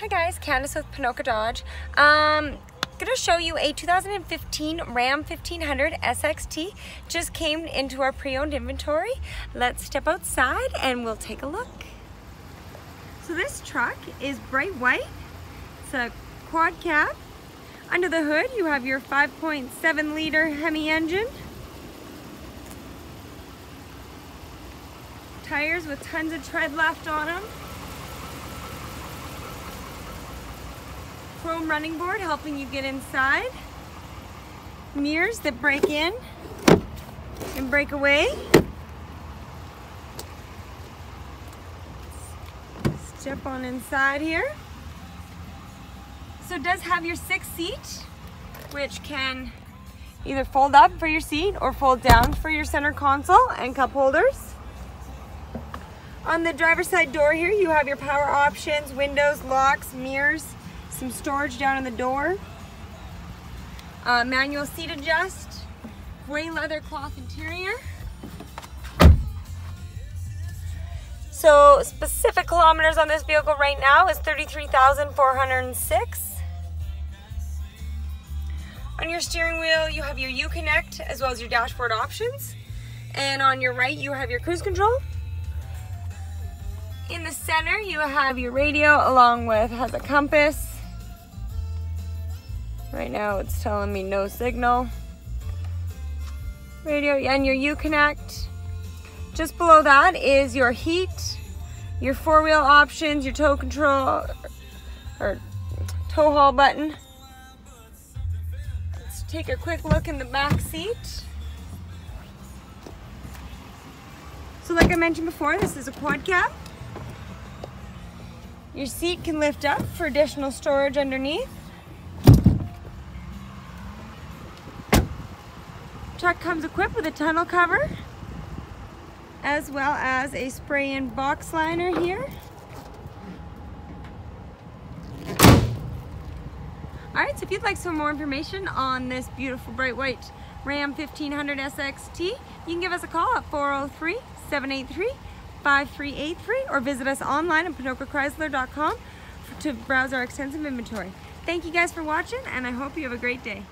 Hi guys, Candis with Ponoka Dodge. Um, gonna show you a 2015 Ram 1500 SXT. Just came into our pre-owned inventory. Let's step outside and we'll take a look. So this truck is bright white. It's a quad cab. Under the hood you have your 5.7 liter Hemi engine. Tires with tons of tread left on them. Chrome running board helping you get inside. Mirrors that break in and break away. Step on inside here. So it does have your six seat, which can either fold up for your seat or fold down for your center console and cup holders. On the driver's side door here, you have your power options, windows, locks, mirrors, some storage down in the door. Uh, manual seat adjust, gray leather cloth interior. So specific kilometers on this vehicle right now is 33,406. On your steering wheel, you have your Uconnect as well as your dashboard options. And on your right, you have your cruise control. In the center, you have your radio along with has a compass, Right now it's telling me no signal. Radio and your Uconnect. Just below that is your heat, your four wheel options, your tow control, or tow haul button. Let's take a quick look in the back seat. So like I mentioned before, this is a quad cab. Your seat can lift up for additional storage underneath. Truck comes equipped with a tonneau cover as well as a spray-in box liner here. Alright, so if you'd like some more information on this beautiful bright white Ram 1500 SXT, you can give us a call at 403-783-5383 or visit us online at PonokaChrysler.com to browse our extensive inventory. Thank you guys for watching and I hope you have a great day.